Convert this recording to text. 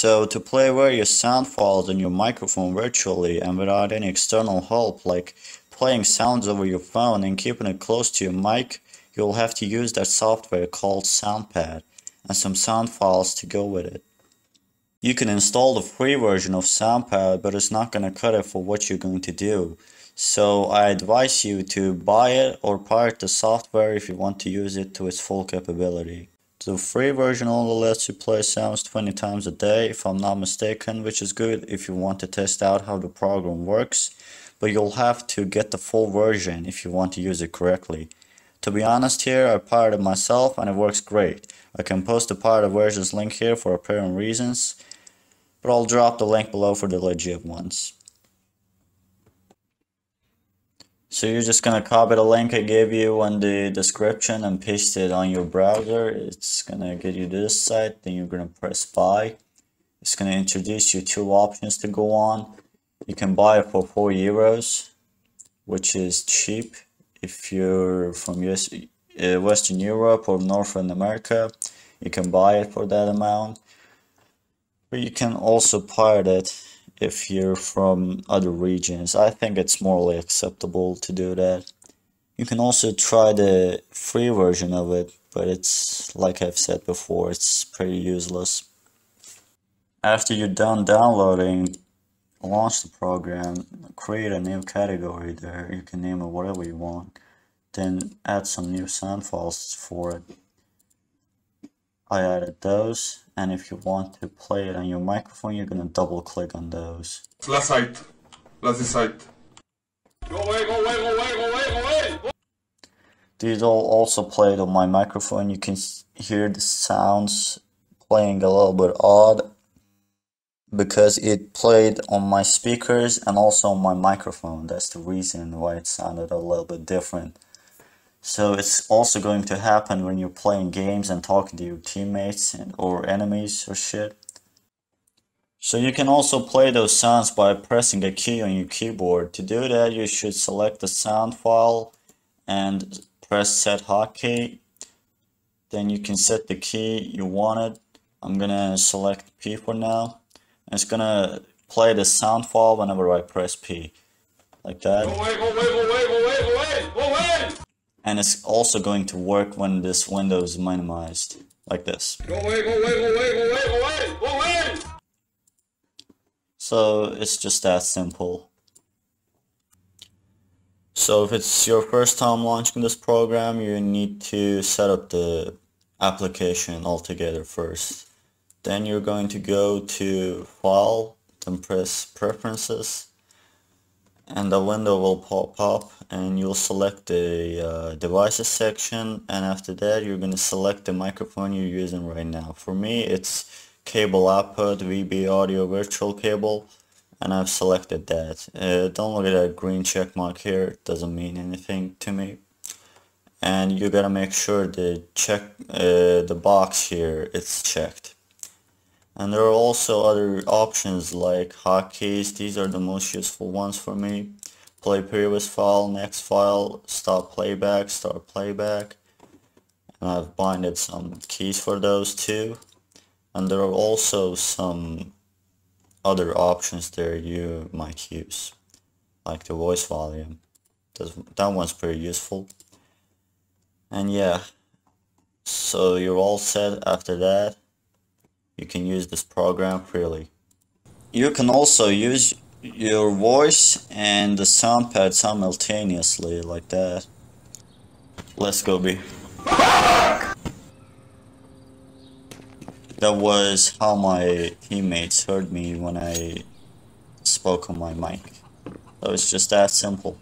So to play various sound files on your microphone virtually and without any external help like playing sounds over your phone and keeping it close to your mic, you'll have to use that software called SoundPad and some sound files to go with it. You can install the free version of SoundPad but it's not gonna cut it for what you're going to do. So I advise you to buy it or pirate the software if you want to use it to its full capability. The free version only lets you play sounds 20 times a day if I'm not mistaken, which is good if you want to test out how the program works, but you'll have to get the full version if you want to use it correctly. To be honest here, I pirated myself and it works great. I can post the pirated version's link here for apparent reasons, but I'll drop the link below for the legit ones. So you're just gonna copy the link I gave you on the description and paste it on your browser. It's gonna get you this site, then you're gonna press buy. It's gonna introduce you two options to go on. You can buy it for 4 euros, which is cheap if you're from US, uh, Western Europe or Northern America. You can buy it for that amount. But you can also pirate it if you're from other regions. I think it's morally acceptable to do that. You can also try the free version of it, but it's, like I've said before, it's pretty useless. After you're done downloading, launch the program, create a new category there, you can name it whatever you want, then add some new sound files for it. I added those and if you want to play it on your microphone you're gonna double click on those. Last side. Last side. Go away, go away, go away, go away, go away! These all also played on my microphone. You can hear the sounds playing a little bit odd because it played on my speakers and also on my microphone. That's the reason why it sounded a little bit different. So it's also going to happen when you're playing games and talking to your teammates and, or enemies or shit. So you can also play those sounds by pressing a key on your keyboard. To do that, you should select the sound file and press set hotkey. Then you can set the key you wanted. I'm gonna select P for now. It's gonna play the sound file whenever I press P. Like that. And it's also going to work when this window is minimized like this. Go away, go away, go away, go away, go away, go away! so it's just that simple. So if it's your first time launching this program you need to set up the application altogether first. Then you're going to go to file then press preferences and the window will pop up and you'll select the uh, devices section and after that you're going to select the microphone you're using right now. For me it's cable output VB audio virtual cable and I've selected that. Uh, don't look at that green check mark here, it doesn't mean anything to me. And you gotta make sure the check uh, the box here it's checked. And there are also other options like hotkeys. These are the most useful ones for me. Play previous file, next file, stop playback, start playback. And I've binded some keys for those too. And there are also some other options there you might use. Like the voice volume. That one's pretty useful. And yeah. So you're all set after that you can use this program freely. You can also use your voice and the sound pad simultaneously like that. Let's go B. That was how my teammates heard me when I spoke on my mic. That was just that simple.